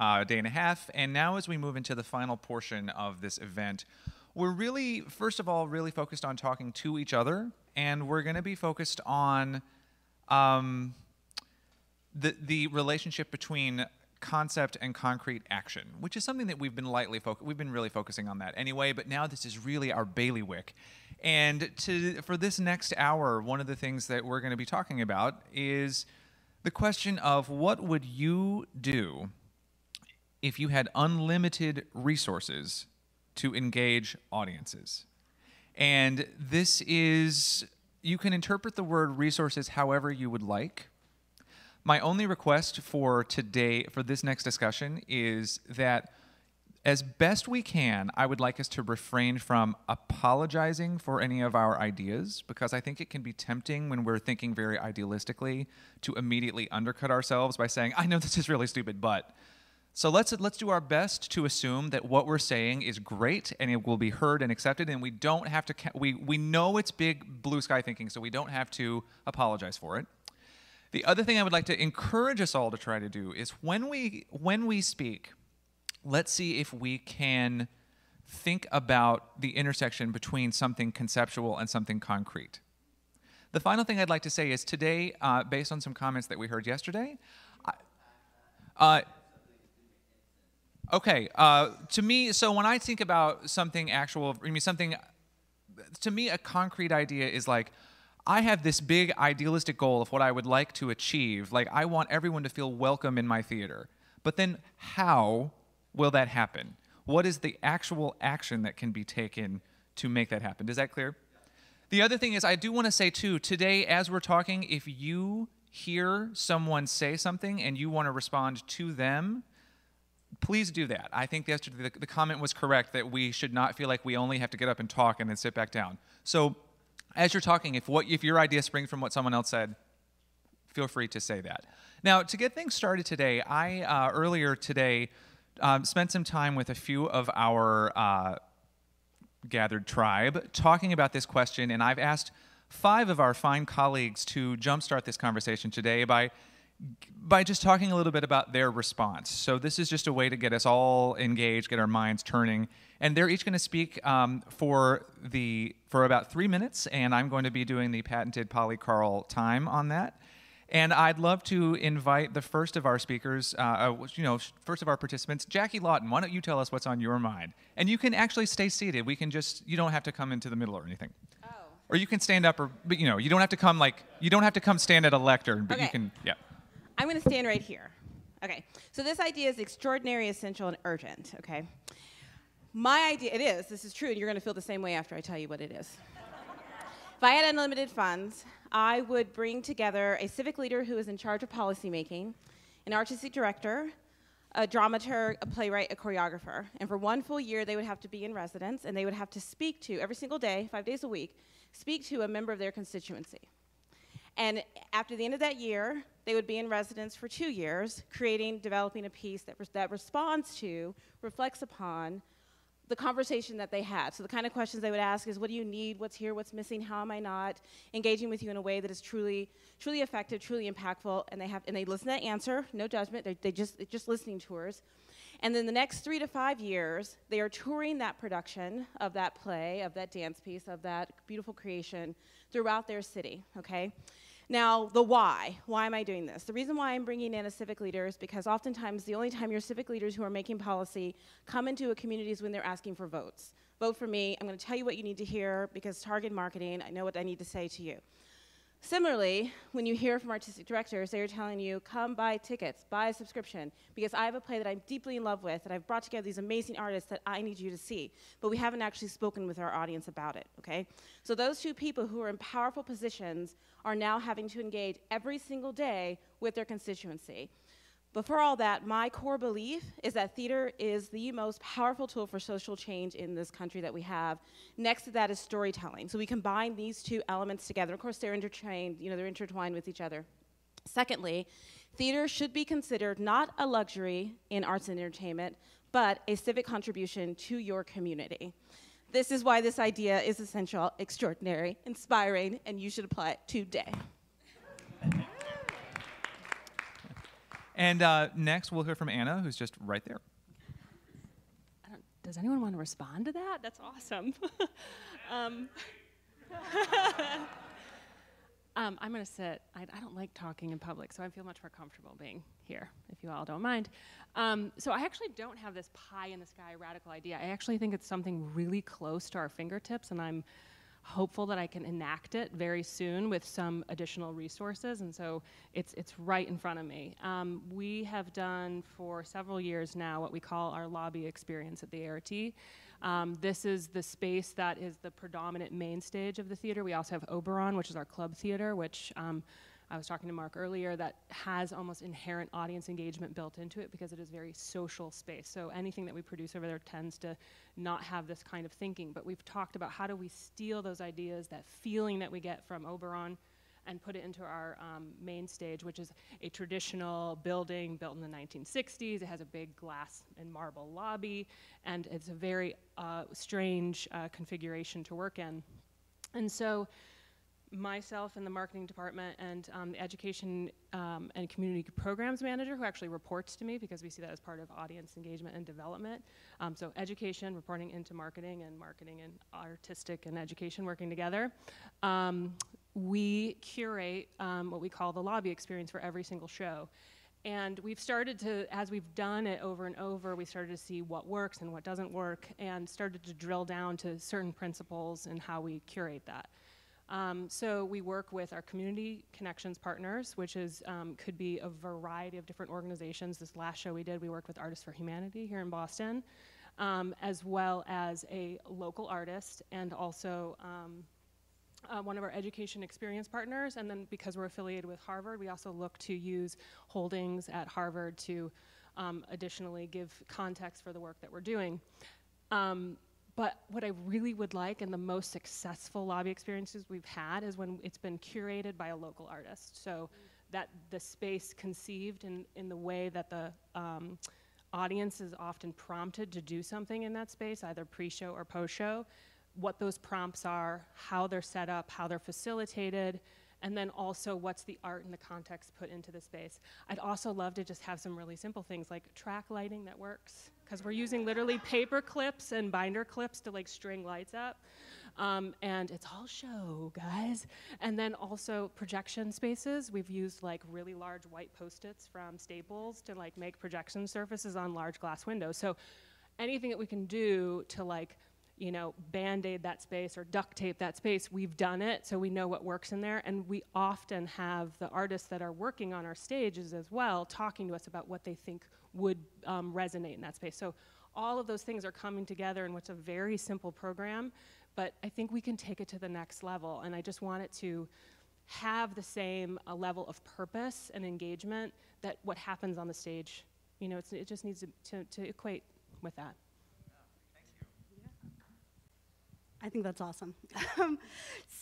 uh, day and a half. And now, as we move into the final portion of this event, we're really, first of all, really focused on talking to each other, and we're going to be focused on um, the the relationship between concept and concrete action, which is something that we've been lightly focused. We've been really focusing on that anyway, but now this is really our bailiwick. And to for this next hour, one of the things that we're going to be talking about is the question of what would you do if you had unlimited resources to engage audiences. And this is, you can interpret the word resources however you would like. My only request for today, for this next discussion, is that as best we can, I would like us to refrain from apologizing for any of our ideas because I think it can be tempting when we're thinking very idealistically to immediately undercut ourselves by saying, I know this is really stupid, but. So let's let's do our best to assume that what we're saying is great and it will be heard and accepted, and we don't have to. We we know it's big blue sky thinking, so we don't have to apologize for it. The other thing I would like to encourage us all to try to do is when we when we speak, let's see if we can think about the intersection between something conceptual and something concrete. The final thing I'd like to say is today, uh, based on some comments that we heard yesterday, uh, Okay, uh, to me, so when I think about something actual, I mean something, to me, a concrete idea is like, I have this big idealistic goal of what I would like to achieve. Like, I want everyone to feel welcome in my theater. But then, how will that happen? What is the actual action that can be taken to make that happen? Is that clear? The other thing is, I do want to say too, today, as we're talking, if you hear someone say something and you want to respond to them, please do that. I think yesterday the, the, comment was correct that we should not feel like we only have to get up and talk and then sit back down. So, as you're talking, if what if your idea springs from what someone else said, feel free to say that. Now, to get things started today, I uh, earlier today um, spent some time with a few of our uh, gathered tribe talking about this question, and I've asked five of our fine colleagues to jumpstart this conversation today by by just talking a little bit about their response. So this is just a way to get us all engaged, get our minds turning, and they're each going to speak um, for the for about three minutes, and I'm going to be doing the patented Polly Carl time on that. And I'd love to invite the first of our speakers, uh, uh, you know, first of our participants, Jackie Lawton. Why don't you tell us what's on your mind? And you can actually stay seated. We can just, you don't have to come into the middle or anything. Oh. Or you can stand up, or but you know, you don't have to come like you don't have to come stand at a lectern, but okay. you can, yeah. I'm going to stand right here. Okay, so this idea is extraordinary, essential, and urgent, okay? My idea, it is, this is true, and you're going to feel the same way after I tell you what it is. if I had unlimited funds, I would bring together a civic leader who is in charge of policymaking, an artistic director, a dramaturg, a playwright, a choreographer. And for one full year, they would have to be in residence, and they would have to speak to, every single day, five days a week, speak to a member of their constituency. And after the end of that year, they would be in residence for two years, creating, developing a piece that, that responds to, reflects upon the conversation that they had. So the kind of questions they would ask is, what do you need? What's here? What's missing? How am I not? Engaging with you in a way that is truly, truly effective, truly impactful, and they have, and they listen to that answer, no judgment. They're, they just, just listening tours. And then the next three to five years, they are touring that production of that play, of that dance piece, of that beautiful creation throughout their city. Okay. Now, the why. Why am I doing this? The reason why I'm bringing in a civic leader is because oftentimes the only time your civic leaders who are making policy come into a community is when they're asking for votes. Vote for me. I'm going to tell you what you need to hear because target marketing, I know what I need to say to you. Similarly, when you hear from artistic directors, they're telling you, come buy tickets, buy a subscription, because I have a play that I'm deeply in love with, and I've brought together these amazing artists that I need you to see, but we haven't actually spoken with our audience about it, okay? So those two people who are in powerful positions are now having to engage every single day with their constituency. But for all that, my core belief is that theater is the most powerful tool for social change in this country that we have. Next to that is storytelling. So we combine these two elements together. Of course, they're intertwined, you know, they're intertwined with each other. Secondly, theater should be considered not a luxury in arts and entertainment, but a civic contribution to your community. This is why this idea is essential, extraordinary, inspiring, and you should apply it today. And uh, next, we'll hear from Anna, who's just right there. does anyone want to respond to that? That's awesome. um, um, I'm going to sit. I, I, don't like talking in public, so I feel much more comfortable being here, if you all don't mind. Um, so I actually don't have this pie in the sky radical idea. I actually think it's something really close to our fingertips, and I'm hopeful that I can enact it very soon with some additional resources. And so it's, it's right in front of me. Um, we have done for several years now what we call our lobby experience at the ART. Um, this is the space that is the predominant main stage of the theater. We also have Oberon, which is our club theater, which um, I was talking to Mark earlier, that has almost inherent audience engagement built into it because it is very social space. So anything that we produce over there tends to not have this kind of thinking. But we've talked about how do we steal those ideas, that feeling that we get from Oberon, and put it into our um, main stage, which is a traditional building built in the 1960s. It has a big glass and marble lobby, and it's a very uh, strange uh, configuration to work in. And so, myself and the marketing department and um, the education um, and community programs manager who actually reports to me because we see that as part of audience engagement and development. Um, so education reporting into marketing and marketing and artistic and education working together. Um, we curate um, what we call the lobby experience for every single show. And we've started to, as we've done it over and over, we started to see what works and what doesn't work and started to drill down to certain principles and how we curate that. Um, so we work with our community connections partners, which is um, could be a variety of different organizations. This last show we did, we worked with Artists for Humanity here in Boston, um, as well as a local artist and also um, uh, one of our education experience partners. And then because we're affiliated with Harvard, we also look to use holdings at Harvard to um, additionally give context for the work that we're doing. Um, but what I really would like and the most successful lobby experiences we've had is when it's been curated by a local artist. So that the space conceived in, in the way that the um, audience is often prompted to do something in that space, either pre-show or post-show, what those prompts are, how they're set up, how they're facilitated, and then also what's the art and the context put into the space. I'd also love to just have some really simple things like track lighting that works, because we're using literally paper clips and binder clips to like string lights up. Um, and it's all show, guys. And then also projection spaces. We've used like really large white post-its from Staples to like make projection surfaces on large glass windows. So anything that we can do to like you know, band-aid that space or duct tape that space. We've done it, so we know what works in there. And we often have the artists that are working on our stages as well talking to us about what they think would um, resonate in that space. So all of those things are coming together in what's a very simple program, but I think we can take it to the next level. And I just want it to have the same uh, level of purpose and engagement that what happens on the stage. You know, it just needs to, to, to equate with that. I think that's awesome.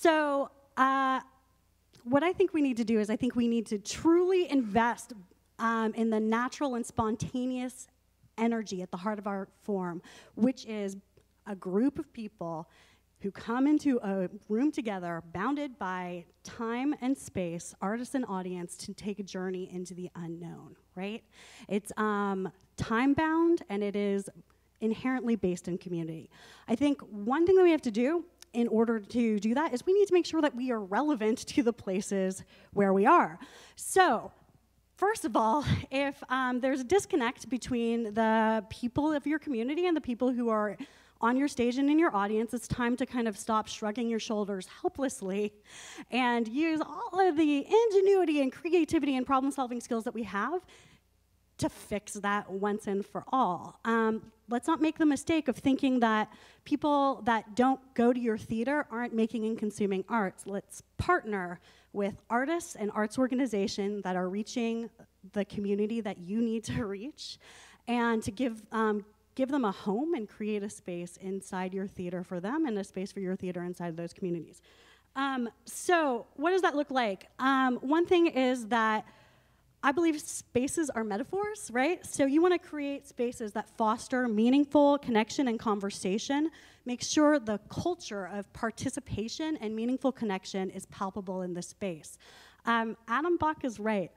So, uh, what I think we need to do is I think we need to truly invest um, in the natural and spontaneous energy at the heart of our form, which is a group of people who come into a room together, bounded by time and space, artist and audience, to take a journey into the unknown, right? It's um, time bound and it is inherently based in community. I think one thing that we have to do in order to do that is we need to make sure that we are relevant to the places where we are. So, first of all, if um, there's a disconnect between the people of your community and the people who are on your stage and in your audience, it's time to kind of stop shrugging your shoulders helplessly and use all of the ingenuity and creativity and problem solving skills that we have to fix that once and for all. Um, let's not make the mistake of thinking that people that don't go to your theater aren't making and consuming arts. Let's partner with artists and arts organizations that are reaching the community that you need to reach and to give, um, give them a home and create a space inside your theater for them and a space for your theater inside those communities. Um, so, what does that look like? Um, one thing is that I believe spaces are metaphors, right? So you want to create spaces that foster meaningful connection and conversation. Make sure the culture of participation and meaningful connection is palpable in the space. Um, Adam Bach is right.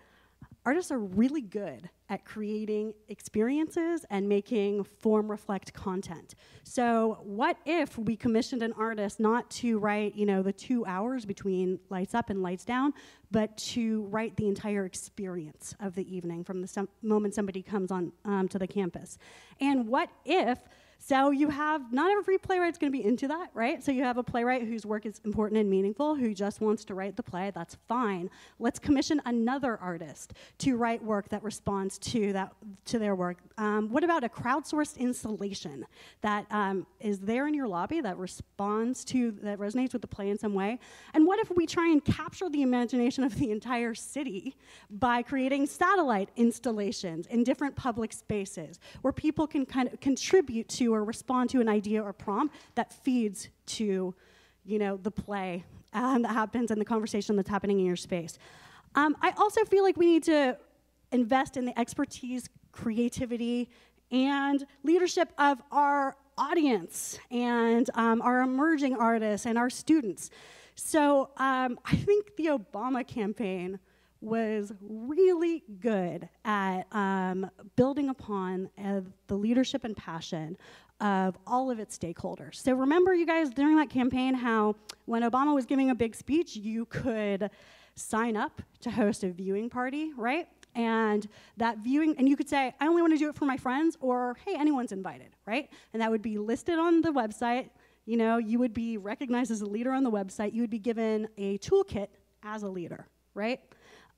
artists are really good at creating experiences and making form reflect content. So what if we commissioned an artist not to write, you know, the two hours between lights up and lights down, but to write the entire experience of the evening from the moment somebody comes on um, to the campus? And what if so you have, not every playwright's gonna be into that, right? So you have a playwright whose work is important and meaningful, who just wants to write the play, that's fine. Let's commission another artist to write work that responds to, that, to their work. Um, what about a crowdsourced installation that um, is there in your lobby that responds to, that resonates with the play in some way? And what if we try and capture the imagination of the entire city by creating satellite installations in different public spaces where people can kind of contribute to or respond to an idea or prompt that feeds to, you know, the play um, that happens and the conversation that's happening in your space. Um, I also feel like we need to invest in the expertise, creativity, and leadership of our audience and um, our emerging artists and our students. So um, I think the Obama campaign was really good at um, building upon uh, the leadership and passion of all of its stakeholders. So remember, you guys, during that campaign, how when Obama was giving a big speech, you could sign up to host a viewing party, right? And that viewing, and you could say, I only want to do it for my friends, or hey, anyone's invited, right? And that would be listed on the website. You know, you would be recognized as a leader on the website. You would be given a toolkit as a leader, right?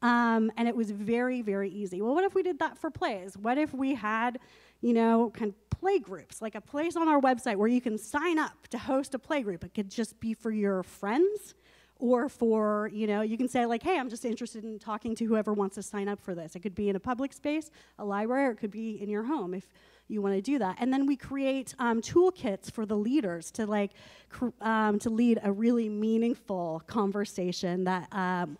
Um, and it was very, very easy. Well, what if we did that for plays? What if we had, you know, kind of play groups, like a place on our website where you can sign up to host a play group? It could just be for your friends or for, you know, you can say like, hey, I'm just interested in talking to whoever wants to sign up for this. It could be in a public space, a library, or it could be in your home if you want to do that. And then we create um, toolkits for the leaders to like, um, to lead a really meaningful conversation that, um,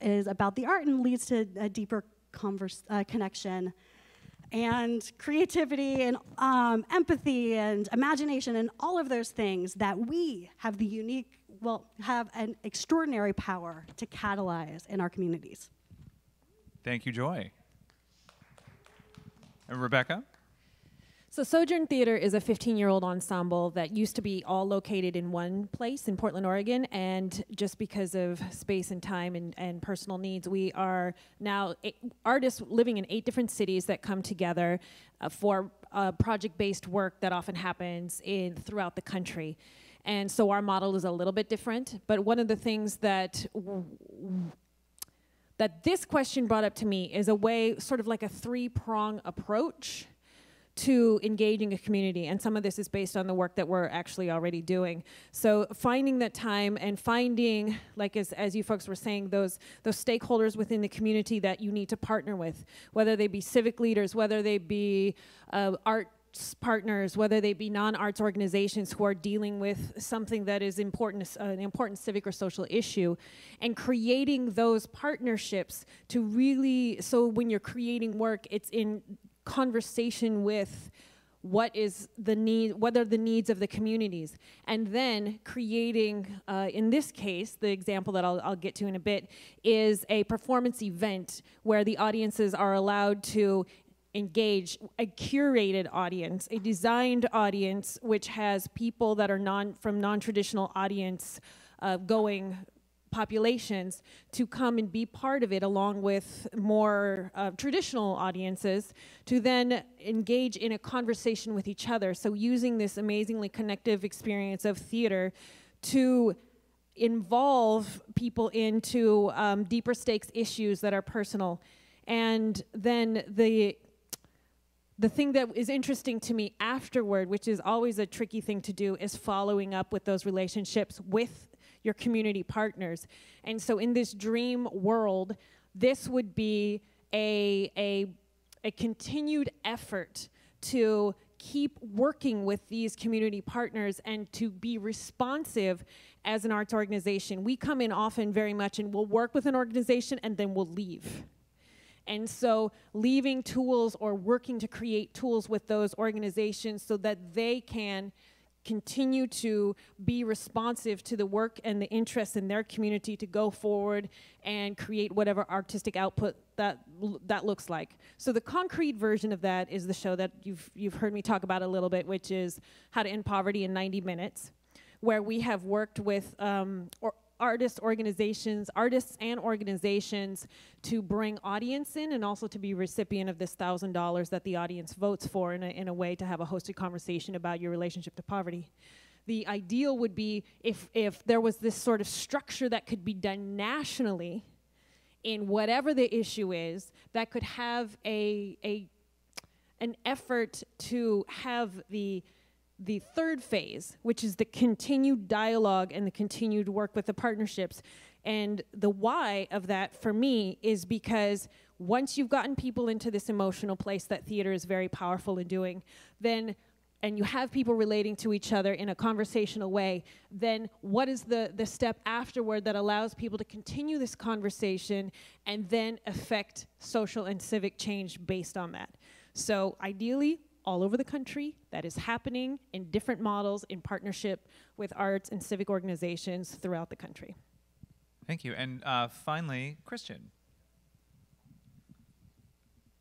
is about the art and leads to a deeper converse, uh, connection and creativity and um, empathy and imagination and all of those things that we have the unique, well, have an extraordinary power to catalyze in our communities. Thank you, Joy. And Rebecca? So Sojourn Theater is a 15-year-old ensemble that used to be all located in one place in Portland, Oregon, and just because of space and time and, and personal needs, we are now eight, artists living in eight different cities that come together uh, for uh, project-based work that often happens in throughout the country. And so our model is a little bit different, but one of the things that that this question brought up to me is a way, sort of like a three-prong approach to engaging a community. And some of this is based on the work that we're actually already doing. So finding that time and finding, like as, as you folks were saying, those, those stakeholders within the community that you need to partner with, whether they be civic leaders, whether they be uh, art partners, whether they be non-arts organizations who are dealing with something that is important, uh, an important civic or social issue, and creating those partnerships to really, so when you're creating work, it's in conversation with what is the need, what are the needs of the communities, and then creating, uh, in this case, the example that I'll, I'll get to in a bit, is a performance event where the audiences are allowed to engage a curated audience, a designed audience, which has people that are non from non-traditional audience uh, going populations to come and be part of it along with more uh, traditional audiences to then engage in a conversation with each other. So using this amazingly connective experience of theater to involve people into um, deeper stakes issues that are personal. And then the the thing that is interesting to me afterward, which is always a tricky thing to do, is following up with those relationships with your community partners. And so in this dream world, this would be a, a, a continued effort to keep working with these community partners and to be responsive as an arts organization. We come in often very much and we'll work with an organization and then we'll leave. And so leaving tools or working to create tools with those organizations so that they can continue to be responsive to the work and the interests in their community to go forward and create whatever artistic output that that looks like. So the concrete version of that is the show that you've you've heard me talk about a little bit, which is How to End Poverty in 90 Minutes, where we have worked with um, or artist organizations, artists and organizations to bring audience in and also to be recipient of this thousand dollars that the audience votes for in a, in a way to have a hosted conversation about your relationship to poverty. The ideal would be if, if there was this sort of structure that could be done nationally in whatever the issue is that could have a, a an effort to have the the third phase, which is the continued dialogue and the continued work with the partnerships. And the why of that for me is because once you've gotten people into this emotional place that theater is very powerful in doing, then and you have people relating to each other in a conversational way, then what is the, the step afterward that allows people to continue this conversation and then affect social and civic change based on that? So ideally, all over the country that is happening in different models in partnership with arts and civic organizations throughout the country. Thank you. And uh, finally, Christian.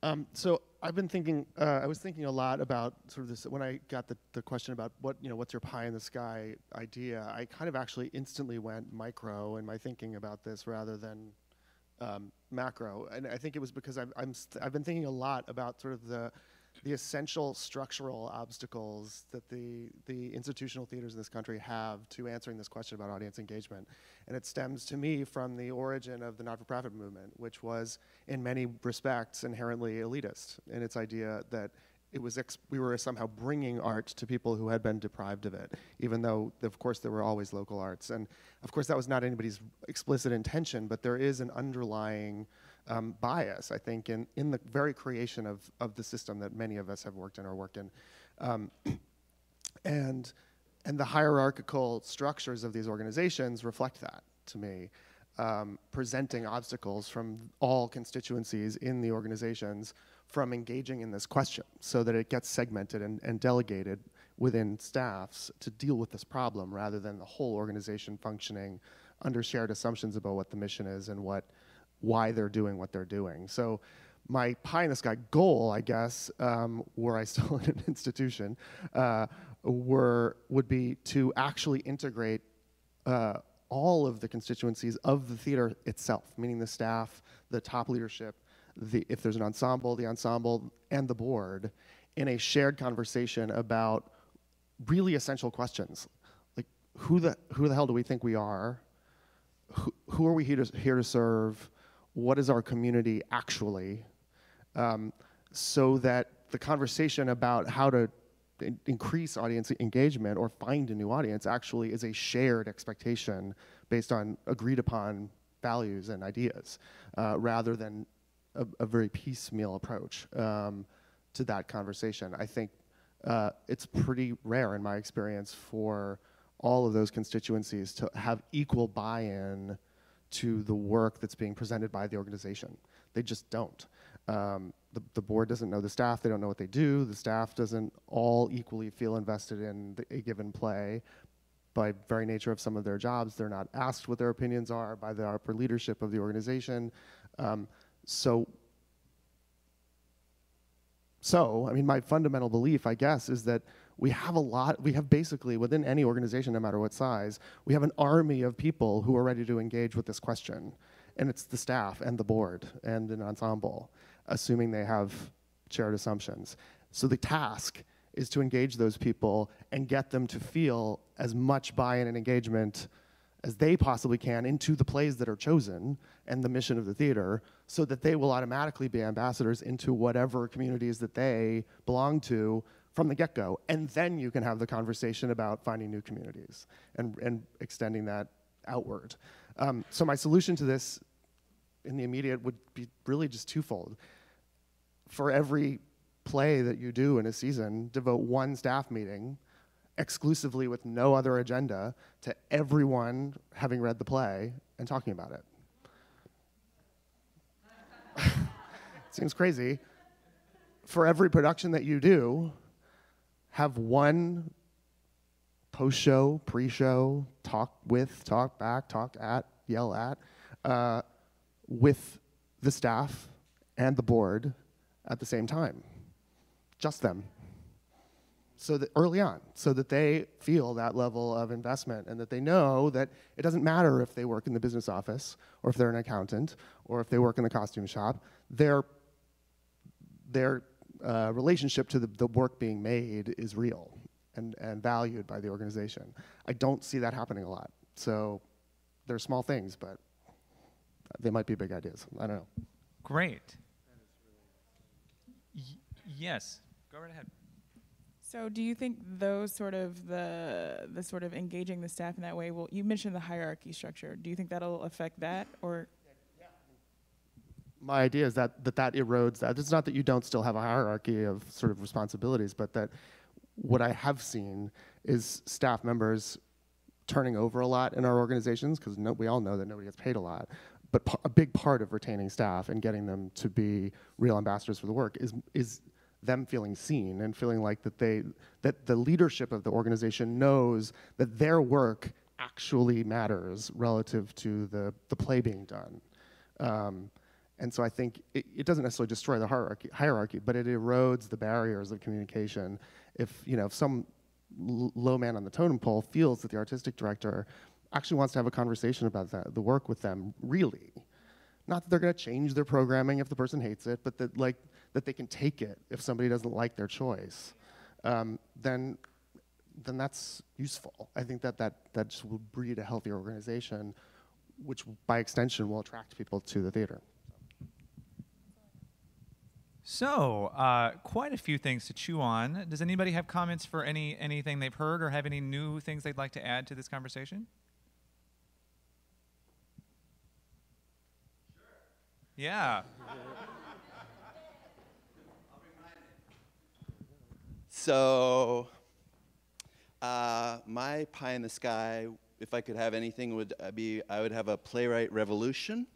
Um, so I've been thinking. Uh, I was thinking a lot about sort of this when I got the, the question about what you know what's your pie in the sky idea. I kind of actually instantly went micro in my thinking about this rather than um, macro, and I think it was because I've, I'm st- I've been thinking a lot about sort of the the essential structural obstacles that the, the institutional theaters in this country have to answering this question about audience engagement. And it stems to me from the origin of the not-for-profit movement, which was in many respects inherently elitist in its idea that it was we were somehow bringing art to people who had been deprived of it, even though, of course, there were always local arts. And of course, that was not anybody's explicit intention, but there is an underlying um, bias, I think, in, in the very creation of, of the system that many of us have worked in or work in. Um, and, and the hierarchical structures of these organizations reflect that to me, um, presenting obstacles from all constituencies in the organizations from engaging in this question so that it gets segmented and, and delegated within staffs to deal with this problem rather than the whole organization functioning under shared assumptions about what the mission is and what why they're doing what they're doing. So my pie in the sky goal, I guess, um, were I still in an institution, uh, were would be to actually integrate uh, all of the constituencies of the theater itself, meaning the staff, the top leadership, the, if there's an ensemble, the ensemble, and the board, in a shared conversation about really essential questions, like who the who the hell do we think we are? Who, who are we here to, here to serve? What is our community actually, um, so that the conversation about how to in- increase audience engagement or find a new audience actually is a shared expectation based on agreed upon values and ideas, uh, rather than a, a, very piecemeal approach um, to that conversation. I think uh, it's pretty rare in my experience for all of those constituencies to have equal buy-in to the work that's being presented by the organization. They just don't. Um, the, the board doesn't know the staff, they don't know what they do, the staff doesn't all equally feel invested in the, a given play. By very nature of some of their jobs, they're not asked what their opinions are by the upper leadership of the organization. Um, so, so, I mean, my fundamental belief, I guess, is that we have a lot, we have basically within any organization, no matter what size, we have an army of people who are ready to engage with this question. And it's the staff and the board and an ensemble, assuming they have shared assumptions. So the task is to engage those people and get them to feel as much buy in and engagement as they possibly can into the plays that are chosen and the mission of the theater so that they will automatically be ambassadors into whatever communities that they belong to from the get-go and then you can have the conversation about finding new communities and, and extending that outward. Um, so my solution to this in the immediate would be really just twofold. For every play that you do in a season devote one staff meeting exclusively with no other agenda to everyone having read the play and talking about it. Seems crazy. For every production that you do have one post show, pre show, talk with, talk back, talk at, yell at, uh, with the staff and the board at the same time. Just them. So that early on, so that they feel that level of investment and that they know that it doesn't matter if they work in the business office or if they're an accountant or if they work in the costume shop, their, their uh, relationship to the, the work being made is real and, and valued by the organization. I don't see that happening a lot. So they're small things, but they might be big ideas. I don't know. Great. Y- yes, go right ahead. So, do you think those sort of the the sort of engaging the staff in that way? Well, you mentioned the hierarchy structure. Do you think that'll affect that, or my idea is that that, that erodes that. It's not that you don't still have a hierarchy of sort of responsibilities, but that what I have seen is staff members turning over a lot in our organizations because no, we all know that nobody gets paid a lot. But a big part of retaining staff and getting them to be real ambassadors for the work is is them feeling seen and feeling like that they that the leadership of the organization knows that their work actually matters relative to the the play being done. Um, and so I think it, it, doesn't necessarily destroy the hierarchy, hierarchy, but it erodes the barriers of communication. If you know, if some low man on the totem pole feels that the artistic director actually wants to have a conversation about that, the work with them, really, not that they're going to change their programming if the person hates it, but that like that they can take it if somebody doesn't like their choice, um, then then that's useful. I think that that that just will breed a healthier organization, which by extension will attract people to the theater. So, uh, quite a few things to chew on. Does anybody have comments for any anything they've heard, or have any new things they'd like to add to this conversation? Sure. Yeah. So, uh, my pie in the sky, if I could have anything, would be I would have a playwright revolution.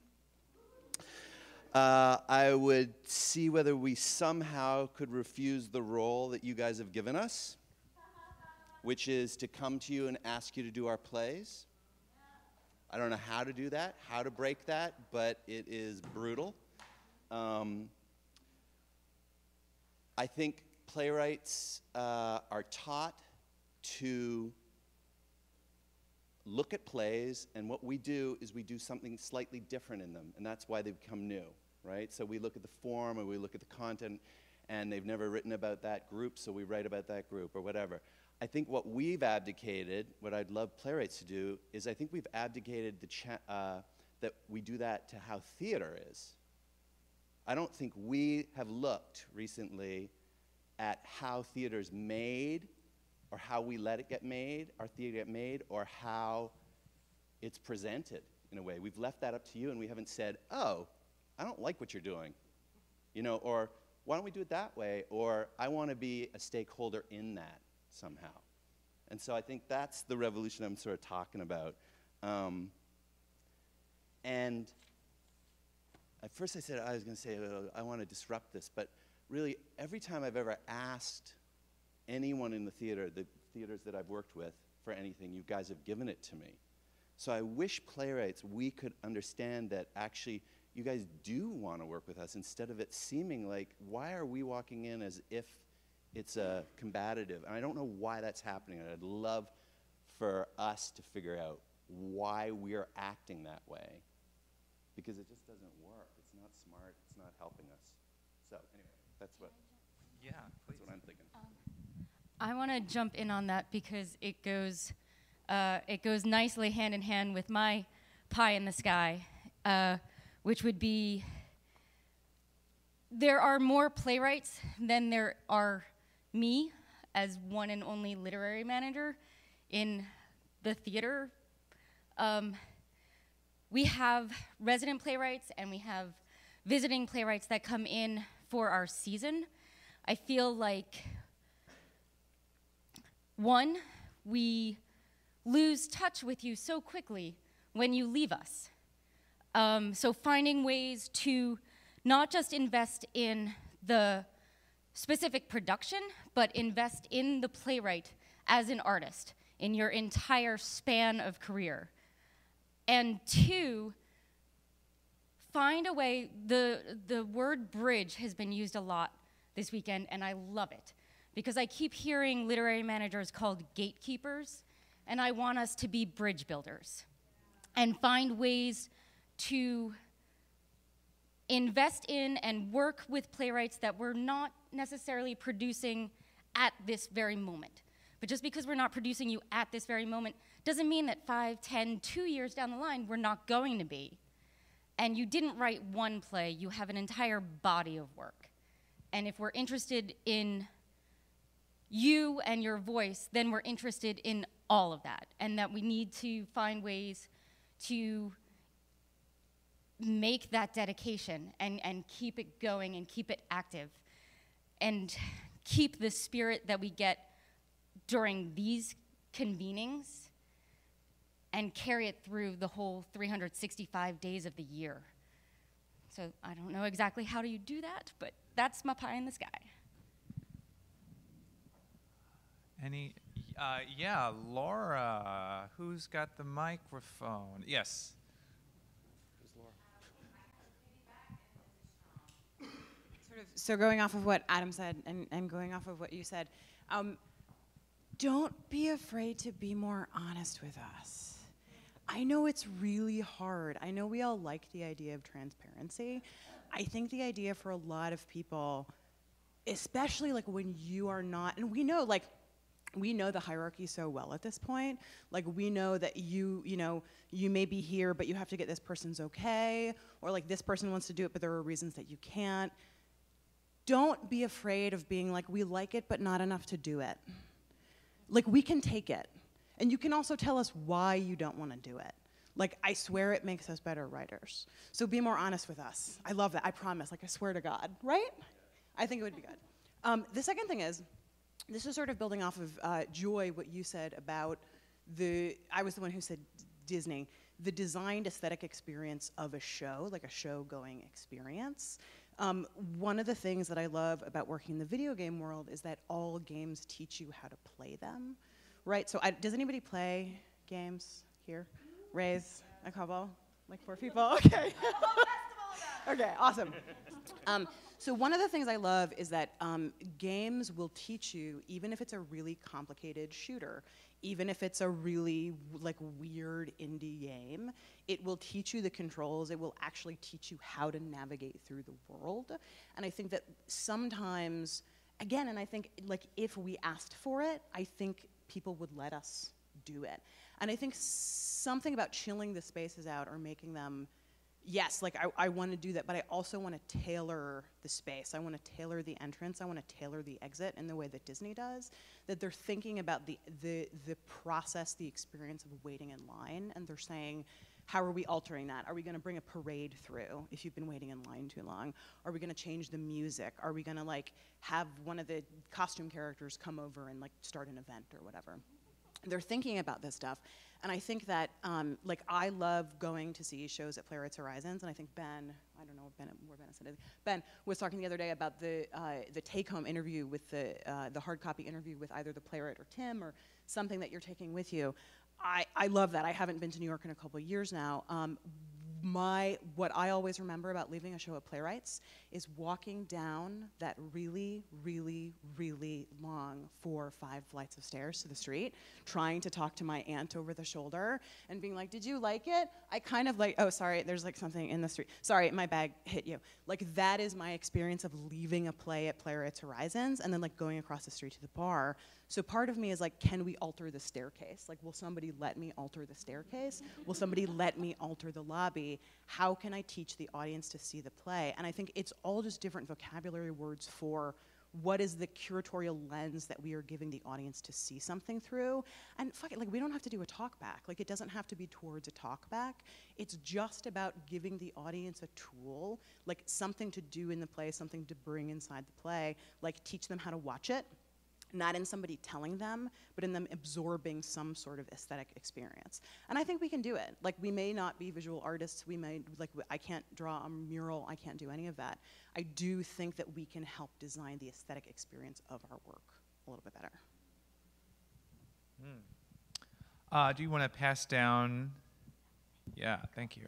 Uh, I would see whether we somehow could refuse the role that you guys have given us, which is to come to you and ask you to do our plays. I don't know how to do that, how to break that, but it is brutal. Um, I think playwrights uh, are taught to look at plays, and what we do is we do something slightly different in them, and that's why they become new, right? So we look at the form, or we look at the content, and they've never written about that group, so we write about that group, or whatever. I think what we've abdicated, what I'd love playwrights to do, is I think we've abdicated the uh, that we do that to how theater is. I don't think we have looked recently at how theater's made or how we let it get made, our theater get made, or how it's presented in a way. We've left that up to you and we haven't said, oh, I don't like what you're doing. You know, or why don't we do it that way? Or I want to be a stakeholder in that somehow. And so I think that's the revolution I'm sort of talking about. Um, and at first I said I was going to say, oh, I want to disrupt this, but really, every time I've ever asked anyone in the theater, the theaters that I've worked with, for anything, you guys have given it to me. So I wish playwrights we could understand that actually you guys do want to work with us instead of it seeming like, why are we walking in as if it's a combative? And I don't know why that's happening. And I'd love for us to figure out why we're acting that way because it just doesn't work. It's not smart. It's not helping us. So anyway. That's what. Yeah, please. That's what I'm thinking. I want to jump in on that because it goes, uh, it goes nicely hand in hand with my pie in the sky, uh, which would be there are more playwrights than there are me as one and only literary manager in the theater. Um, we have resident playwrights and we have visiting playwrights that come in for our season. I feel like, one, we lose touch with you so quickly when you leave us. Um, so, finding ways to not just invest in the specific production, but invest in the playwright as an artist, in your entire span of career. And two, find a way the the word bridge has been used a lot this weekend and I love it because I keep hearing literary managers called gatekeepers and I want us to be bridge builders and find ways to invest in and work with playwrights that we're not necessarily producing at this very moment. But just because we're not producing you at this very moment doesn't mean that five, ten, two years down the line, we're not going to be. And you didn't write one play, you have an entire body of work. And if we're interested in you and your voice, then we're interested in all of that. And that we need to find ways to make that dedication and, and keep it going and keep it active and keep the spirit that we get during these convenings and carry it through the whole 365 days of the year. So I don't know exactly how do you do that, but that's my pie in the sky. Any? Uh, yeah, Laura, who's got the microphone? Yes. Sort of, so going off of what Adam said and, and going off of what you said, um, don't be afraid to be more honest with us. I know it's really hard. I know we all like the idea of transparency. I think the idea for a lot of people, especially like when you are not, and we know like we know the hierarchy so well at this point. Like we know that you, you know, you may be here, but you have to get this person's okay, or like this person wants to do it, but there are reasons that you can't. Don't be afraid of being like, we like it, but not enough to do it. Like we can take it. And you can also tell us why you don't want to do it. Like, I swear it makes us better writers. So be more honest with us. I love that. I promise. Like, I swear to God, right? I think it would be good. Um, the second thing is, this is sort of building off of uh, Joy, what you said about the, I was the one who said Disney, the designed aesthetic experience of a show, like a show going experience. Um, one of the things that I love about working in the video game world is that all games teach you how to play them, right? So, I, does anybody play games here? Raise a couple, like four people. Okay. okay, awesome. Um, so one of the things I love is that um, games will teach you, even if it's a really complicated shooter, even if it's a really like weird indie game, it will teach you the controls. It will actually teach you how to navigate through the world. And I think that sometimes, again, and I think like if we asked for it, I think people would let us do it. And I think something about chilling the spaces out or making them yes, like I, I want to do that, but I also want to tailor the space. I want to tailor the entrance. I want to tailor the exit in the way that Disney does. That they're thinking about the, the, the process, the experience of waiting in line, and they're saying, how are we altering that? Are we going to bring a parade through if you've been waiting in line too long? Are we going to change the music? Are we going to like have one of the costume characters come over and like start an event or whatever? They're thinking about this stuff. And I think that, um, like, I love going to see shows at Playwrights Horizons, and I think Ben, I don't know ben, where Ben is, Ben was talking the other day about the, uh, the take-home interview with the, uh, the hard copy interview with either the playwright or Tim or something that you're taking with you. I, I love that. I haven't been to New York in a couple of years now. Um, my what I always remember about leaving a show at Playwrights is walking down that really, really, really long four or five flights of stairs to the street, trying to talk to my aunt over the shoulder and being like, "Did you like it?" I kind of like, "Oh, sorry, there's like something in the street. Sorry, my bag hit you." Like that is my experience of leaving a play at Playwrights Horizons and then like going across the street to the bar so part of me is like, can we alter the staircase? Like, will somebody let me alter the staircase? will somebody let me alter the lobby? How can I teach the audience to see the play? And I think it's all just different vocabulary words for what is the curatorial lens that we are giving the audience to see something through and fuck it like we don't have to do a talk back like it doesn't have to be towards a talk back it's just about giving the audience a tool like something to do in the play something to bring inside the play like teach them how to watch it not in somebody telling them, but in them absorbing some sort of aesthetic experience. And I think we can do it. Like, we may not be visual artists, we may, like, I can't draw a mural, I can't do any of that. I do think that we can help design the aesthetic experience of our work a little bit better. Hmm. Uh, do you want to pass down? Yeah, thank you.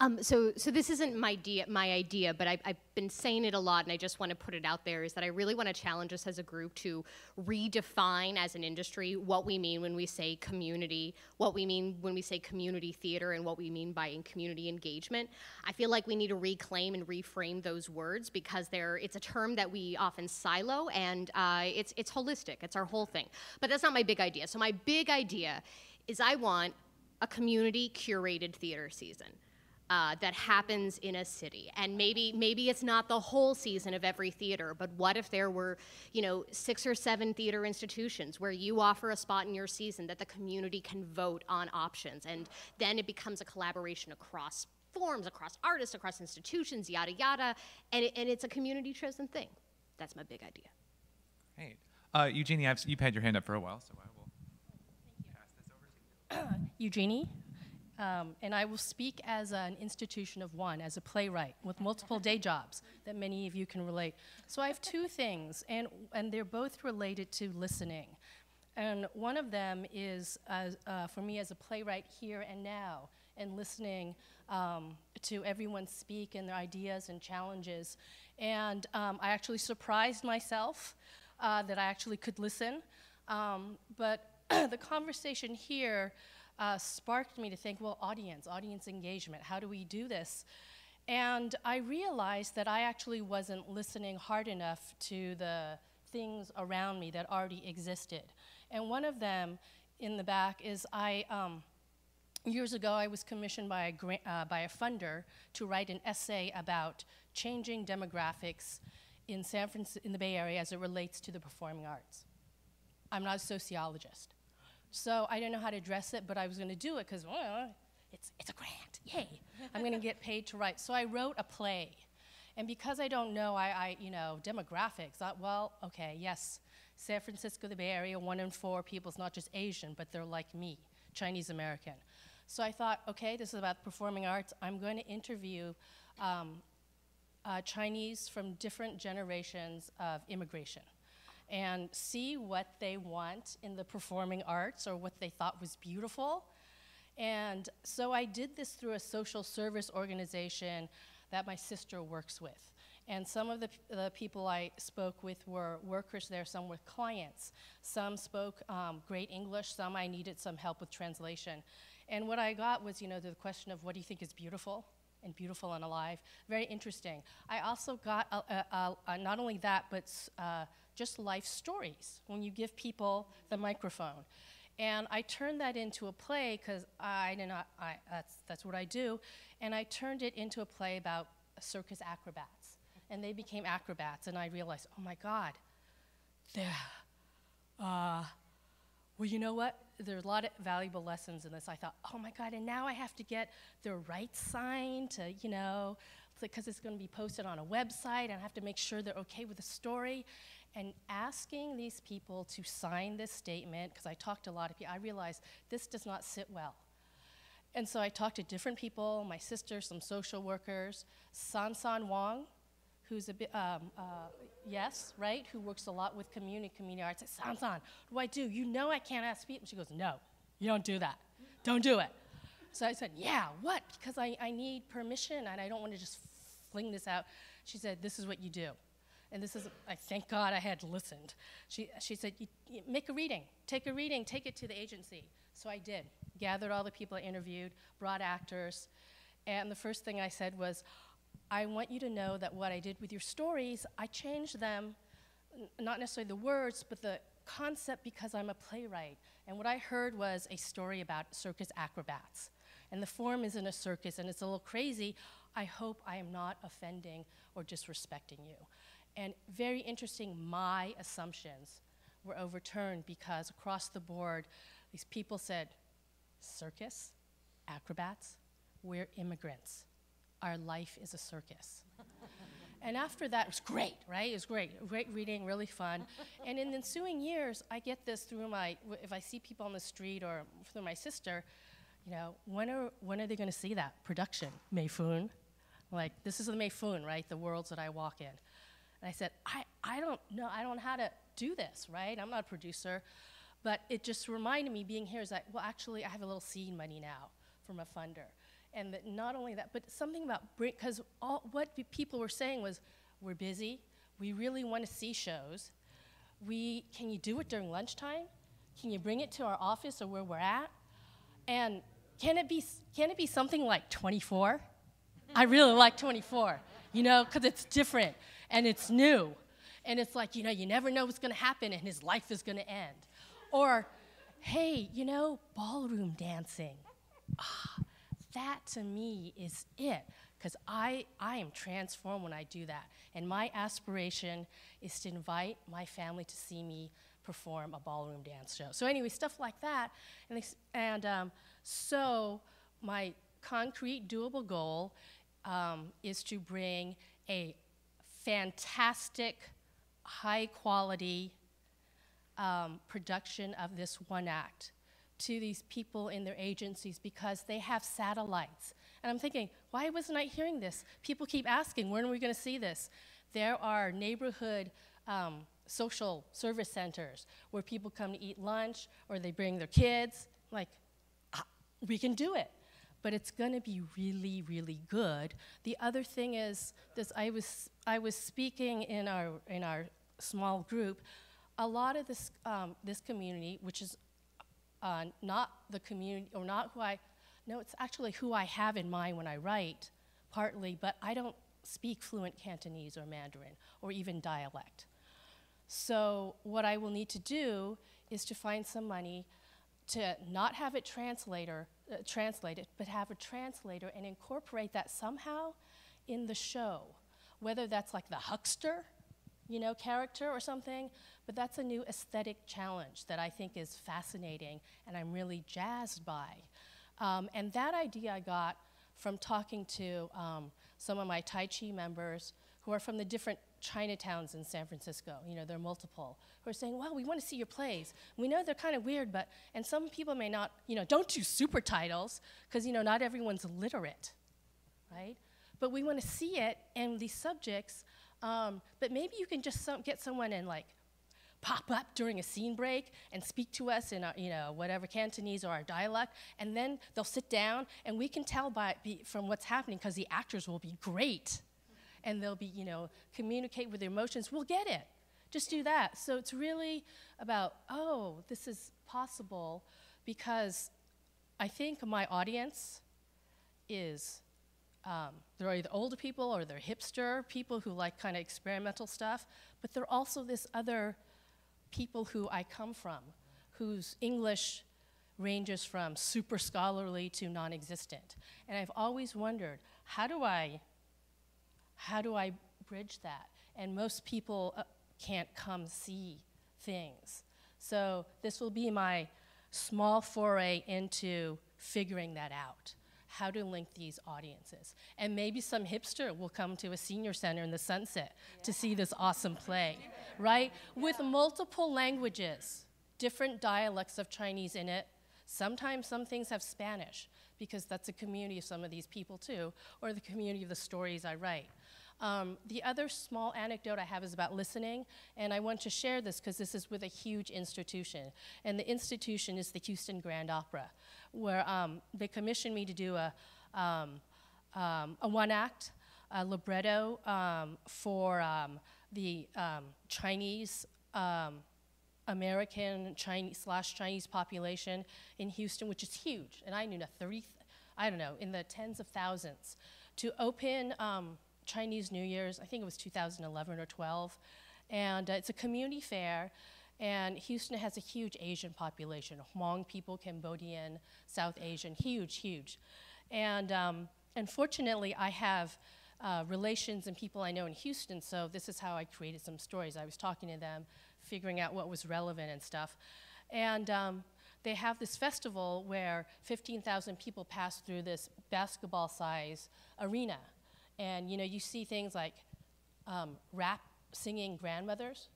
Um, so, so this isn't my idea, my idea, but I, I've been saying it a lot, and I just want to put it out there. Is that I really want to challenge us as a group to redefine as an industry what we mean when we say community, what we mean when we say community theater, and what we mean by community engagement. I feel like we need to reclaim and reframe those words because they're it's a term that we often silo, and uh, it's it's holistic. It's our whole thing. But that's not my big idea. So my big idea is I want a community curated theater season. Uh, that happens in a city. And maybe maybe it's not the whole season of every theater but what if there were you know six or seven theater institutions where you offer a spot in your season that the community can vote on options? And then it becomes a collaboration across forms across artists across institutions yada yada. And, it, and it's a community chosen thing. That's my big idea. Great. Uh, Eugenie, I've, you've had your hand up for a while, so I will pass this over to you. Eugenie, um, and I will speak as an institution of one, as a playwright with multiple day jobs that many of you can relate. So I have two things, and, and they're both related to listening. And one of them is as, uh, for me as a playwright here and now, and listening um, to everyone speak and their ideas and challenges. And um, I actually surprised myself uh, that I actually could listen. Um, but the conversation here uh, sparked me to think, well, audience, audience engagement, how do we do this? And I realized that I actually wasn't listening hard enough to the things around me that already existed. And one of them in the back is I, um, years ago, I was commissioned by a, uh, by a funder to write an essay about changing demographics in San Francisco, in the Bay Area as it relates to the performing arts. I'm not a sociologist. So I didn't know how to address it, but I was going to do it because well, it's, it's a grant. Yay. I'm going to get paid to write. So I wrote a play. And because I don't know, I, I you know, demographics, I, well, okay, yes, San Francisco, the Bay Area, one in four people is not just Asian, but they're like me, Chinese American. So I thought, okay, this is about performing arts. I'm going to interview um, uh, Chinese from different generations of immigration and see what they want in the performing arts or what they thought was beautiful. And so I did this through a social service organization that my sister works with. And some of the, the people I spoke with were workers there, some were clients. Some spoke um, great English, some I needed some help with translation. And what I got was, you know, the question of what do you think is beautiful? and beautiful and alive. Very interesting. I also got not only that, but uh, just life stories when you give people the microphone. And I turned that into a play because I did not, I, that's, that's what I do. And I turned it into a play about circus acrobats. And they became acrobats. And I realized, oh my God, they're, uh, well, you know what? There's a lot of valuable lessons in this. I thought, oh my God, and now I have to get the right sign to, you know, because it's going to be posted on a website, and I have to make sure they're okay with the story. And asking these people to sign this statement, because I talked to a lot of people, I realized this does not sit well. And so I talked to different people, my sister, some social workers, San San Wong, who's a bit, um, uh, yes, right, who works a lot with community, community arts. I said, San San, what do I do? You know I can't ask people. She goes, no, you don't do that. Don't do it. So I said, yeah, what? Because I, I need permission and I don't want to just fling this out. She said, this is what you do. And this is, I thank God I had listened. She, she said, make a reading, take a reading, take it to the agency. So I did. Gathered all the people I interviewed, brought actors, and the first thing I said was, I want you to know that what I did with your stories, I changed them, not necessarily the words, but the concept because I'm a playwright. And what I heard was a story about circus acrobats. And the form is in a circus, and it's a little crazy. I hope I am not offending or disrespecting you. And very interesting, my assumptions were overturned because across the board, these people said, circus, acrobats, we're immigrants our life is a circus. and after that, it was great, right? It was great. Great reading, really fun. and in the ensuing years, I get this through my, if I see people on the street or through my sister, you know, when are, when are they going to see that production, Mayfun? Like, this is the Mayfun, right? The worlds that I walk in. And I said, I, I don't know, I don't know how to do this, right? I'm not a producer. But it just reminded me being here is that, well, actually, I have a little seed money now from a funder. And that not only that, but something about, because all what people were saying was, we're busy, we really want to see shows. We, can you do it during lunchtime? Can you bring it to our office or where we're at? And can it be, can it be something like 24? I really like 24, you know, because it's different and it's new. And it's like, you know, you never know what's going to happen and his life is going to end. Or, hey, you know, ballroom dancing. Ah, that to me is it. Because I, I am transformed when I do that. And my aspiration is to invite my family to see me perform a ballroom dance show. So, anyway, stuff like that. And, and um, so, my concrete, doable goal um, is to bring a fantastic, high quality um, production of this one act to these people in their agencies because they have satellites. And I'm thinking, why wasn't I hearing this? People keep asking, when are we going to see this? There are neighborhood um, social service centers where people come to eat lunch or they bring their kids. Like, ah, we can do it. But it's going to be really, really good. The other thing is, this I was I was speaking in our in our small group. A lot of this um, this community, which is uh, not the community or not who I, no, it's actually who I have in mind when I write, partly. But I don't speak fluent Cantonese or Mandarin or even dialect. So what I will need to do is to find some money to not have it translator, uh, translated, but have a translator and incorporate that somehow in the show, whether that's like the huckster, you know, character or something. But that's a new aesthetic challenge that I think is fascinating and I'm really jazzed by. Um, and that idea I got from talking to um, some of my Tai Chi members who are from the different Chinatowns in San Francisco. You know, there are multiple who are saying, "Well, we want to see your plays. We know they're kind of weird, but and some people may not. You know, don't do super titles because you know not everyone's literate, right? But we want to see it and these subjects. Um, but maybe you can just some, get someone and like pop up during a scene break and speak to us in our, you know whatever Cantonese or our dialect, and then they'll sit down and we can tell by be, from what's happening because the actors will be great, and they'll be you know communicate with their emotions. We'll get it. Just do that. So it's really about oh this is possible because I think my audience is um, they're either older people or they're hipster people who like kind of experimental stuff, but they're also this other people who I come from, whose English ranges from super scholarly to non-existent. And I've always wondered, how do I, how do I bridge that? And most people uh, can't come see things. So this will be my small foray into figuring that out how to link these audiences. And maybe some hipster will come to a senior center in the sunset to see this awesome play, right? With multiple languages, different dialects of Chinese in it. Sometimes some things have Spanish because that's a community of some of these people too, or the community of the stories I write. Um, the other small anecdote I have is about listening, and I want to share this because this is with a huge institution. And the institution is the Houston Grand Opera, where um, they commissioned me to do a, um, um, a one act a libretto um, for um, the Chinese. American Chinese slash Chinese population in Houston, which is huge, and I knew not 30, I don't know, in the tens of thousands, to open um, Chinese New Year's. I think it was 2011 or 12, and uh, it's a community fair. And Houston has a huge Asian population Hmong people, Cambodian, South Asian, huge, huge. And um, unfortunately, I have uh, relations and people I know in Houston, so this is how I created some stories. I was talking to them, figuring out what was relevant and stuff. And um, they have this festival where 15,000 people pass through this basketball size arena. And you know, you see things like um, rap singing grandmothers,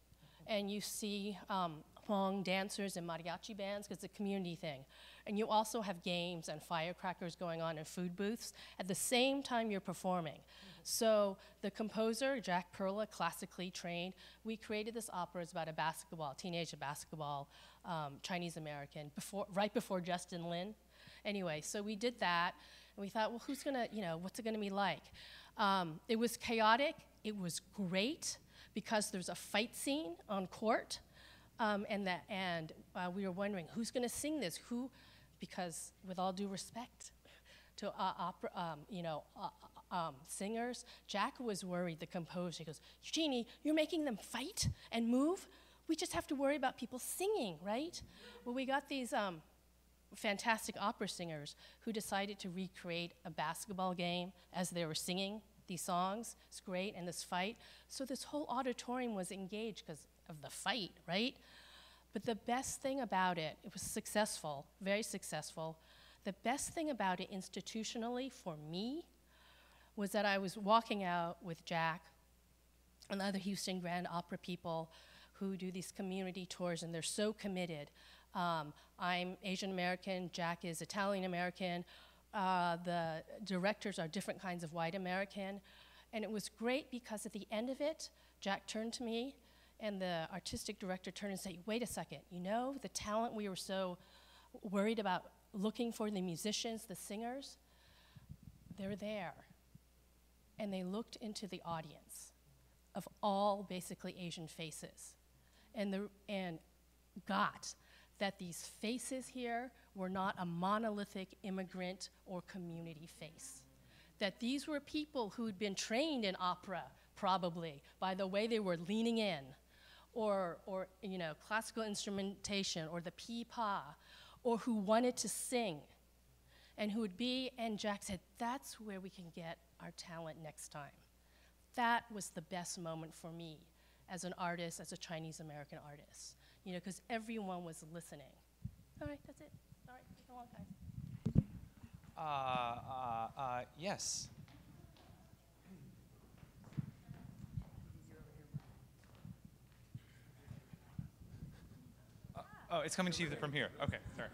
and you see um, Hmong dancers and mariachi bands because it's a community thing. And you also have games and firecrackers going on in food booths at the same time you're performing. So the composer, Jack Perla, classically trained, we created this opera. It's about a basketball, teenage basketball, um, Chinese American, before, right before Justin Lin. Anyway, so we did that, and we thought, well, who's gonna, you know, what's it gonna be like? Um, it was chaotic. It was great because there's a fight scene on court, um, and that, and uh, we were wondering who's gonna sing this? Who? Because with all due respect to uh, opera, um, you know, uh, um, singers, Jack was worried. The composer, he goes, Eugenie, you're making them fight and move. We just have to worry about people singing, right? Well, we got these um, fantastic opera singers who decided to recreate a basketball game as they were singing these songs. It's great, and this fight. So this whole auditorium was engaged because of the fight, right? But the best thing about it, it was successful, very successful. The best thing about it institutionally for me was that I was walking out with Jack and other Houston Grand Opera people who do these community tours, and they're so committed. Um, I'm Asian American, Jack is Italian American. Uh, the directors are different kinds of white American. And it was great because at the end of it, Jack turned to me, and the artistic director turned and said, Wait a second, you know, the talent we were so worried about looking for, the musicians, the singers, they're there and they looked into the audience of all basically Asian faces and, the, and got that these faces here were not a monolithic immigrant or community face. That these were people who'd been trained in opera, probably, by the way they were leaning in, or, or you know, classical instrumentation, or the pipa, or who wanted to sing, and who would be, and Jack said, that's where we can get our talent next time. That was the best moment for me as an artist, as a Chinese American artist, you know, because everyone was listening. All right, that's it. All right, take a long time. Uh, uh, uh, yes. Uh, oh, it's coming to you from here. Okay, sorry.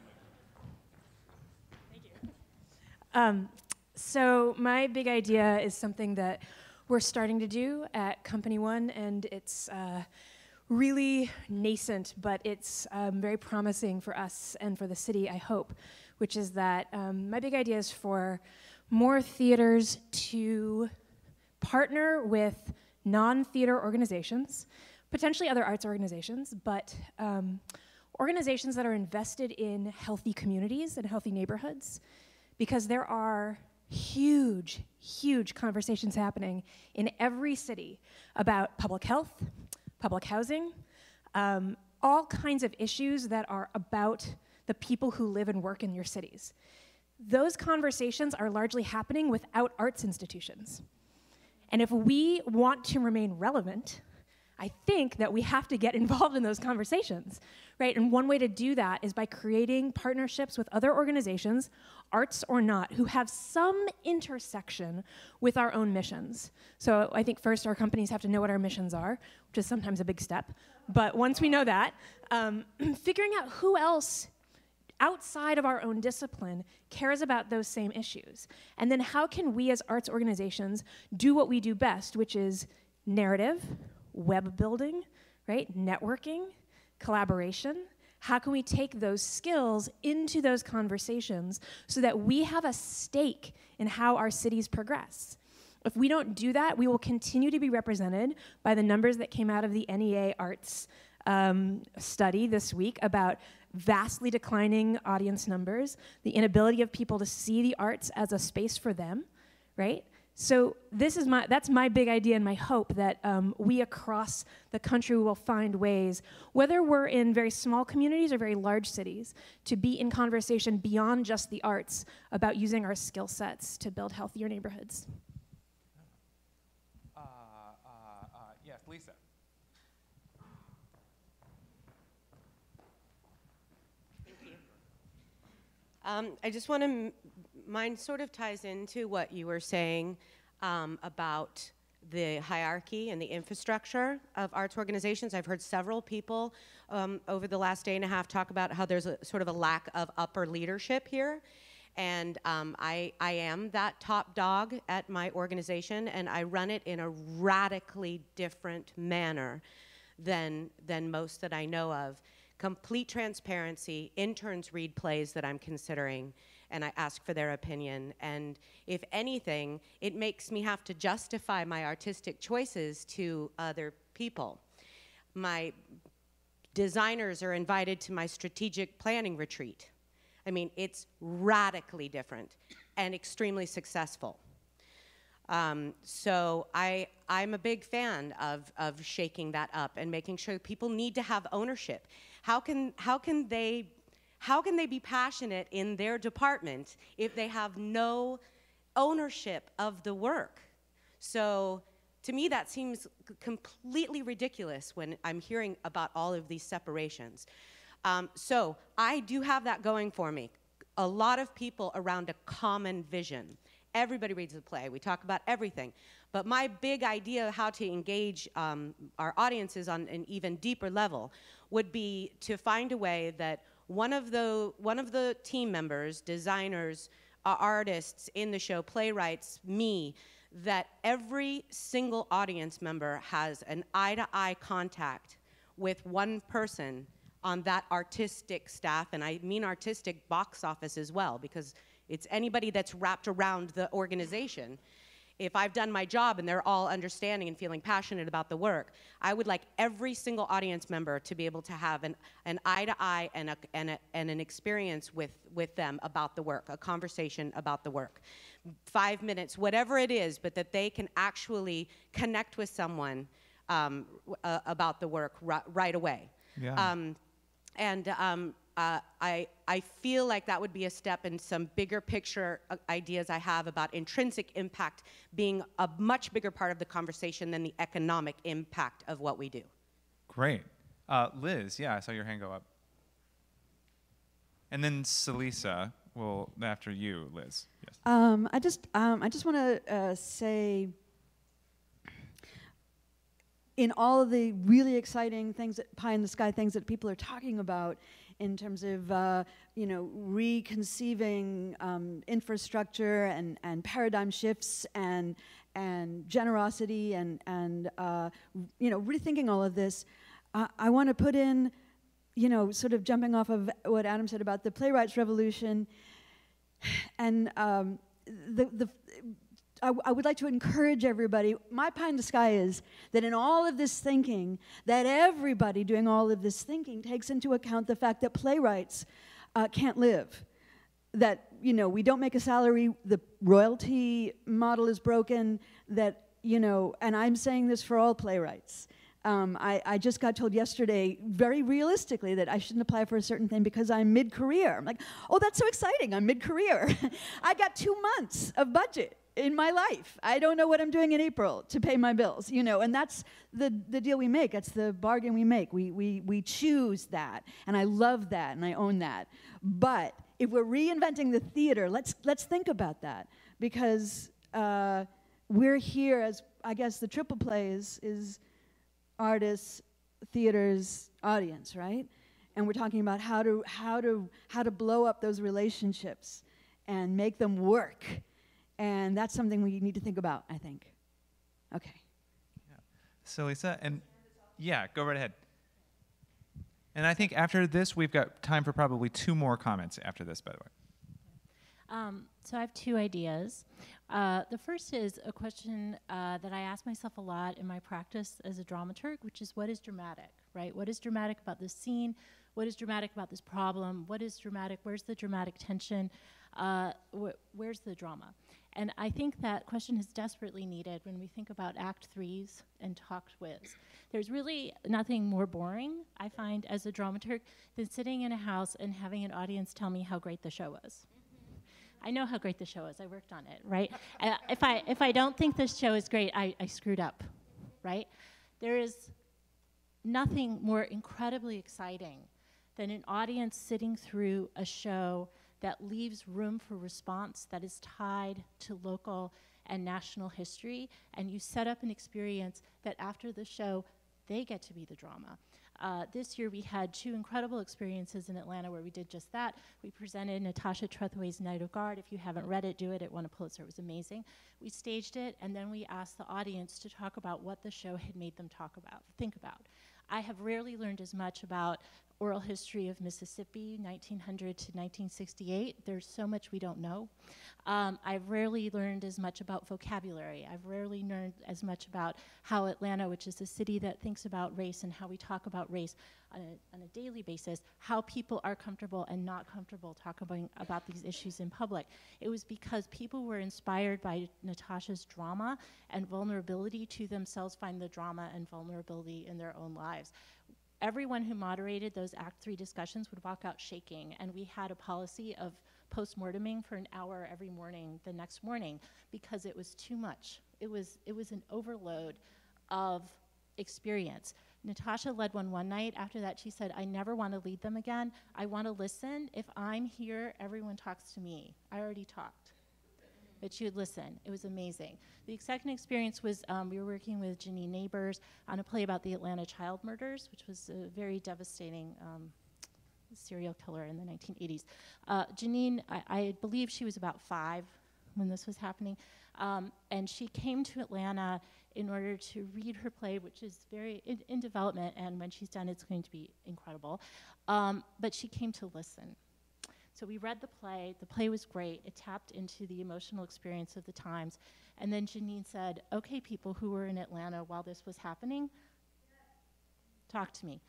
Thank you. Um, so my big idea is something that we're starting to do at Company One, and it's uh, really nascent, but it's um, very promising for us and for the city, I hope, which is that um, my big idea is for more theaters to partner with non-theater organizations, potentially other arts organizations, but um, organizations that are invested in healthy communities and healthy neighborhoods, because there are huge, huge conversations happening in every city about public health, public housing, um, all kinds of issues that are about the people who live and work in your cities. Those conversations are largely happening without arts institutions. And if we want to remain relevant, I think that we have to get involved in those conversations, right? And one way to do that is by creating partnerships with other organizations, arts or not, who have some intersection with our own missions. So I think first our companies have to know what our missions are, which is sometimes a big step. But once we know that, um, figuring out who else outside of our own discipline cares about those same issues. And then how can we as arts organizations do what we do best, which is narrative, web building, right? Networking, collaboration. How can we take those skills into those conversations so that we have a stake in how our cities progress? If we don't do that, we will continue to be represented by the numbers that came out of the NEA Arts um, study this week about vastly declining audience numbers, the inability of people to see the arts as a space for them, right? So this is my that's my big idea and my hope that um, we across the country will find ways, whether we're in very small communities or very large cities, to be in conversation beyond just the arts about using our skill sets to build healthier neighborhoods. Uh, uh, uh, yes, Lisa. Um, I just want to, mine sort of ties into what you were saying um, about the hierarchy and the infrastructure of arts organizations. I've heard several people um, over the last day and a half talk about how there's a sort of a lack of upper leadership here. And um, I, I am that top dog at my organization, and I run it in a radically different manner than, than most that I know of. Complete transparency, interns read plays that I'm considering, and I ask for their opinion. And if anything, it makes me have to justify my artistic choices to other people. My designers are invited to my strategic planning retreat. I mean, it's radically different and extremely successful. Um, so I, I'm a big fan of, of shaking that up and making sure people need to have ownership. How can, how can they how can they be passionate in their department if they have no ownership of the work? So to me, that seems completely ridiculous when I'm hearing about all of these separations. Um, so I do have that going for me. A lot of people around a common vision. Everybody reads the play. We talk about everything. But my big idea of how to engage um, our audiences on an even deeper level would be to find a way that one of the one of the team members, designers, uh, artists in the show, playwrights, me, that every single audience member has an eye-to-eye contact with one person on that artistic staff, and I mean artistic box office as well, because it's anybody that's wrapped around the organization if I've done my job and they're all understanding and feeling passionate about the work, I would like every single audience member to be able to have an, an eye to eye and, a, and, a, and an experience with, with them about the work, a conversation about the work. Five minutes, whatever it is, but that they can actually connect with someone um, uh, about the work ri- right away. Yeah. Um, and um, uh, I, I feel like that would be a step in some bigger picture uh, ideas I have about intrinsic impact being a much bigger part of the conversation than the economic impact of what we do. Great. Uh, Liz, yeah, I saw your hand go up. And then Salisa will, after you, Liz. Yes. Um, I just, um, I just want to uh, say, in all of the really exciting things, that, pie in the sky things that people are talking about, in terms of, uh, you know, reconceiving um, infrastructure and, and paradigm shifts and and generosity and and uh, you know, rethinking all of this, uh, I want to put in, you know, sort of jumping off of what Adam said about the playwrights revolution, and um, the the I, would like to encourage everybody. My pie in the sky is that in all of this thinking, that everybody doing all of this thinking takes into account the fact that playwrights uh, can't live. That you know we don't make a salary. The royalty model is broken. That you know, and I'm saying this for all playwrights. Um, I, I, just got told yesterday, very realistically, that I shouldn't apply for a certain thing because I'm mid career. I'm like, oh, that's so exciting. I'm mid career. I got two months of budget in my life. I don't know what I'm doing in April to pay my bills, you know, and that's the, the deal we make. That's the bargain we make. We, we, we choose that, and I love that, and I own that. But if we're reinventing the theater, let's, let's think about that because uh, we're here as, I guess, the triple play is, is artists, theaters, audience, right? And we're talking about how to, how, to, how to blow up those relationships and make them work and that's something we need to think about, I think. Okay. Yeah. So, Lisa, and yeah, go right ahead. And I think after this, we've got time for probably two more comments after this, by the way. Um, so I have two ideas. Uh, the first is a question uh, that I ask myself a lot in my practice as a dramaturg, which is what is dramatic, right? What is dramatic about this scene? What is dramatic about this problem? What is dramatic? Where's the dramatic tension? Uh, wh- where's the drama? And I think that question is desperately needed when we think about Act Threes and talked with. There's really nothing more boring, I find, as a dramaturg, than sitting in a house and having an audience tell me how great the show was. I know how great the show is. I worked on it, right? uh, if I if I don't think this show is great, I, I screwed up, right? There is nothing more incredibly exciting than an audience sitting through a show that leaves room for response that is tied to local and national history, and you set up an experience that after the show, they get to be the drama. Uh, this year we had two incredible experiences in Atlanta where we did just that. We presented Natasha Trethewey's Native Guard. If you haven't read it, do it. It won a Pulitzer. It was amazing. We staged it, and then we asked the audience to talk about what the show had made them talk about, think about. I have rarely learned as much about oral history of Mississippi, 1900 to 1968. There's so much we don't know. Um, I've rarely learned as much about vocabulary. I've rarely learned as much about how Atlanta, which is a city that thinks about race and how we talk about race on a, on a daily basis, how people are comfortable and not comfortable talking about these issues in public. It was because people were inspired by Natasha's drama and vulnerability to themselves find the drama and vulnerability in their own lives everyone who moderated those Act Three discussions would walk out shaking, and we had a policy of post-morteming for an hour every morning the next morning because it was too much. It was, it was an overload of experience. Natasha led one one night. After that, she said, I never want to lead them again. I want to listen. If I'm here, everyone talks to me. I already talked that she would listen. It was amazing. The second experience was um, we were working with Janine Nabers on a play about the Atlanta child murders, which was a very devastating um, serial killer in the 1980s. Uh, Janine, I, I, believe she was about five when this was happening, um, and she came to Atlanta in order to read her play, which is very in, in development, and when she's done, it's going to be incredible. Um, but she came to listen. So we read the play. The play was great. It tapped into the emotional experience of the times. And then Janine said, Okay, people who were in Atlanta while this was happening, talk to me.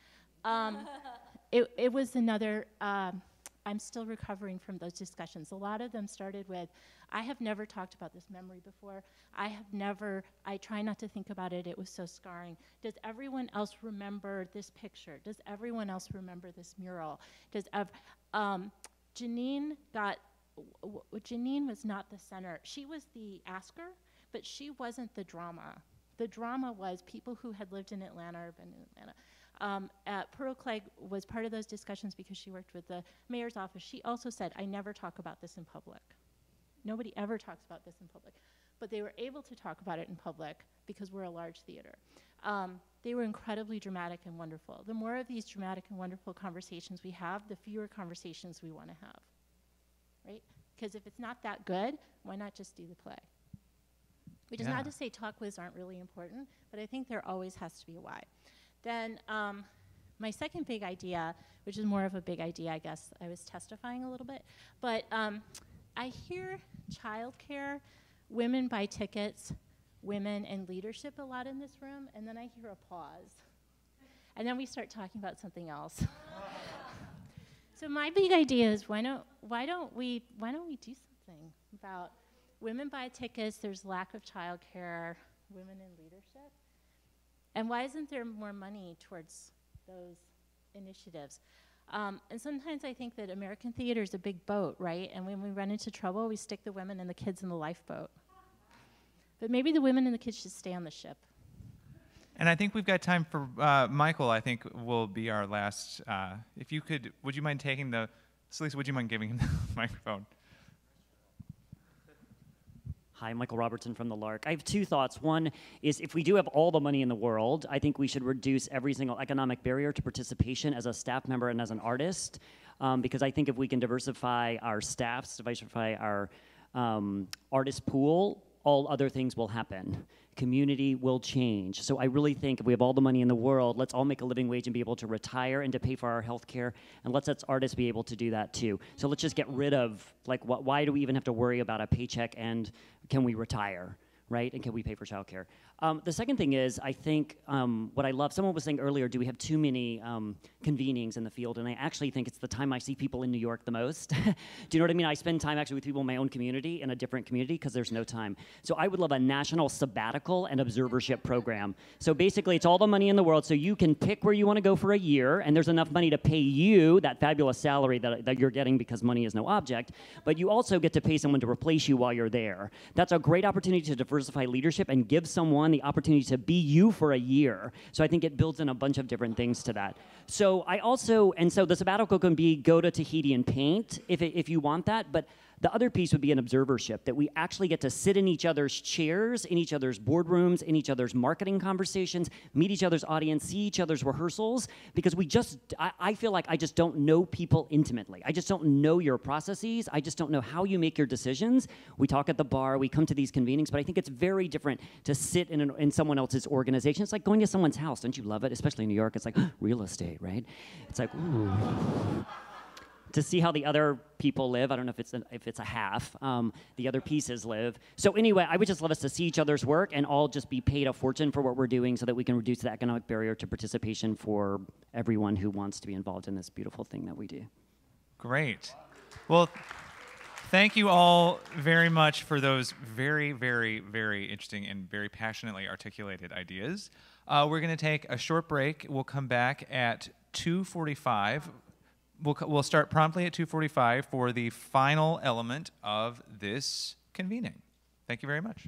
Um, it, it was another, um, I'm still recovering from those discussions. A lot of them started with, I have never talked about this memory before. I have never, I try not to think about it. It was so scarring. Does everyone else remember this picture? Does everyone else remember this mural? Does ev- um, Janine got, w- Janine was not the center. She was the asker, but she wasn't the drama. The drama was people who had lived in Atlanta or been in Atlanta. Um, Pearl Cleage was part of those discussions because she worked with the mayor's office. She also said, I never talk about this in public. Nobody ever talks about this in public. But they were able to talk about it in public because we're a large theater. Um, they were incredibly dramatic and wonderful. The more of these dramatic and wonderful conversations we have, the fewer conversations we want to have. Right? Because if it's not that good, why not just do the play? Which is not to say talkbacks aren't really important, but I think there always has to be a why. Then um, my second big idea, which is more of a big idea, I guess I was testifying a little bit, but um, I hear childcare, women buy tickets, women and leadership a lot in this room, and then I hear a pause. And then we start talking about something else. so my big idea is why don't why don't we why don't we do something about women buy tickets, there's lack of childcare, women in leadership? And why isn't there more money towards those initiatives? Um, and sometimes I think that American theater is a big boat, right? And when we run into trouble, we stick the women and the kids in the lifeboat. But maybe the women and the kids should stay on the ship. And I think we've got time for uh, Michael. I think will be our last. Uh, if you could, would you mind taking the? Lisa, would you mind giving him the microphone? Hi, Michael Robertson from The Lark. I have two thoughts. One is if we do have all the money in the world, I think we should reduce every single economic barrier to participation as a staff member and as an artist. Um, because I think if we can diversify our staffs, diversify our um, artist pool, all other things will happen. Community will change. So I really think if we have all the money in the world, let's all make a living wage and be able to retire and to pay for our health care. And let's let artists be able to do that too. So let's just get rid of, like, wh- why do we even have to worry about a paycheck and can we retire? right? And can we pay for childcare? Um, the second thing is, I think um, what I love, someone was saying earlier, do we have too many um, convenings in the field? And I actually think it's the time I see people in New York the most. do you know what I mean? I spend time actually with people in my own community, in a different community, because there's no time. So I would love a national sabbatical and observership program. So basically, it's all the money in the world, so you can pick where you want to go for a year, and there's enough money to pay you that fabulous salary that, that you're getting because money is no object, but you also get to pay someone to replace you while you're there. That's a great opportunity to diversify leadership and give someone the opportunity to be you for a year. So I think it builds in a bunch of different things to that. so I also, and so the sabbatical can be go to Tahiti and paint if, it, if you want that. But the other piece would be an observership that we actually get to sit in each other's chairs, in each other's boardrooms, in each other's marketing conversations, meet each other's audience, see each other's rehearsals, because we just, I, I feel like I just don't know people intimately. I just don't know your processes. I just don't know how you make your decisions. We talk at the bar, we come to these convenings, but I think it's very different to sit in, an, in someone else's organization. It's like going to someone's house. Don't you love it? Especially in New York, it's like real estate, right? It's like, ooh to see how the other people live. I don't know if it's a, if it's a half. Um, the other pieces live. So anyway, I would just love us to see each other's work and all just be paid a fortune for what we're doing, so that we can reduce the economic barrier to participation for everyone who wants to be involved in this beautiful thing that we do. Great. Well, thank you all very much for those very, very, very interesting and very passionately articulated ideas. Uh, we're going to take a short break. We'll come back at 2:45 we'll, we'll start promptly at 2.45 for the final element of this convening. Thank you very much.